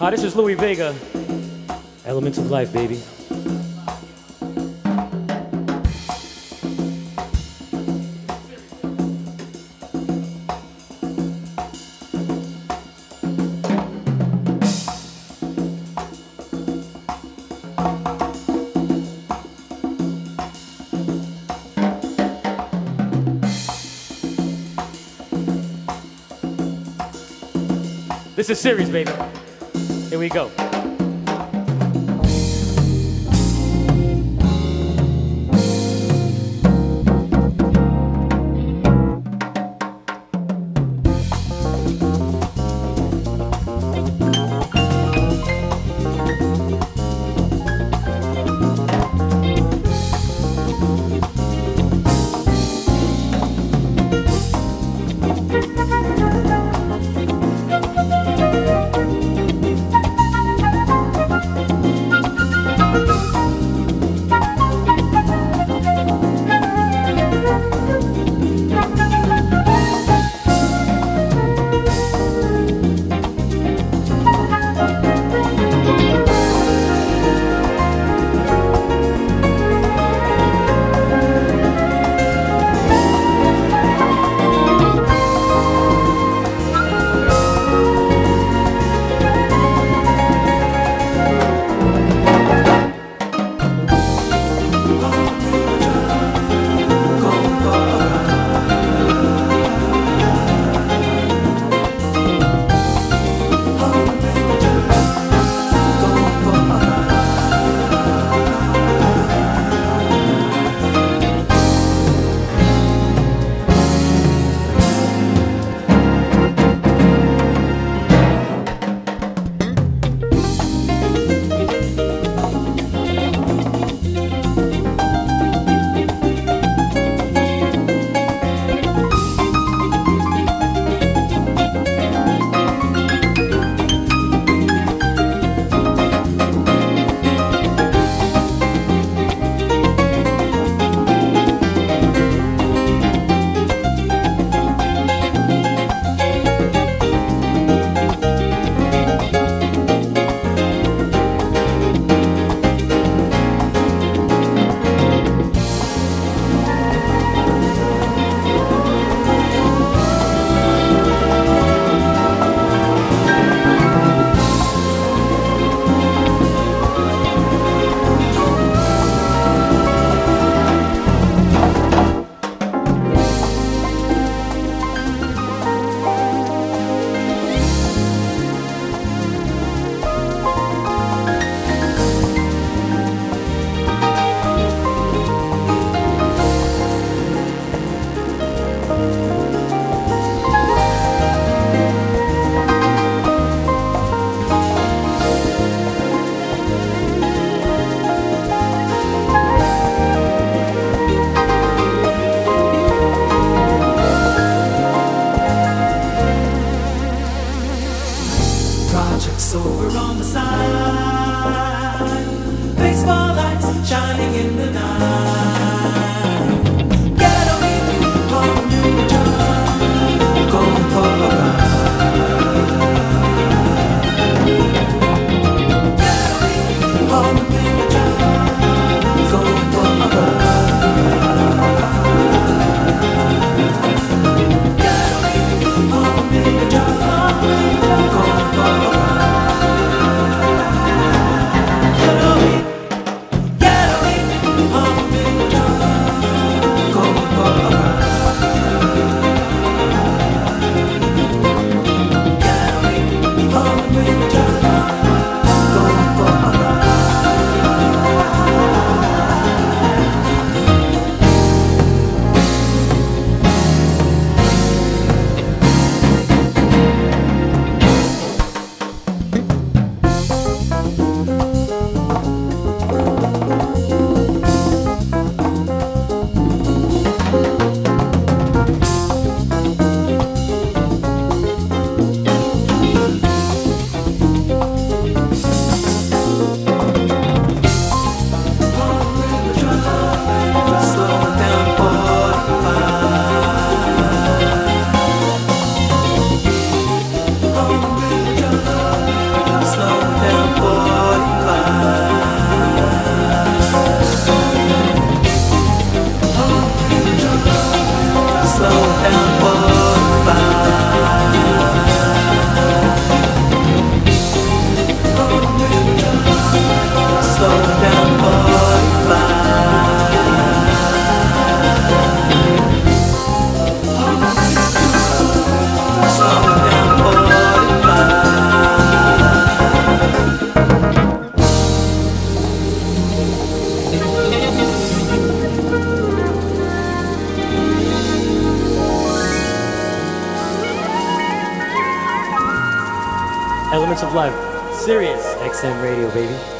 Hi, this is Louie Vega. Elements of life, baby. This is Sirius, baby. Here we go. over on the side. Elements of Life. Sirius. XM Radio, baby.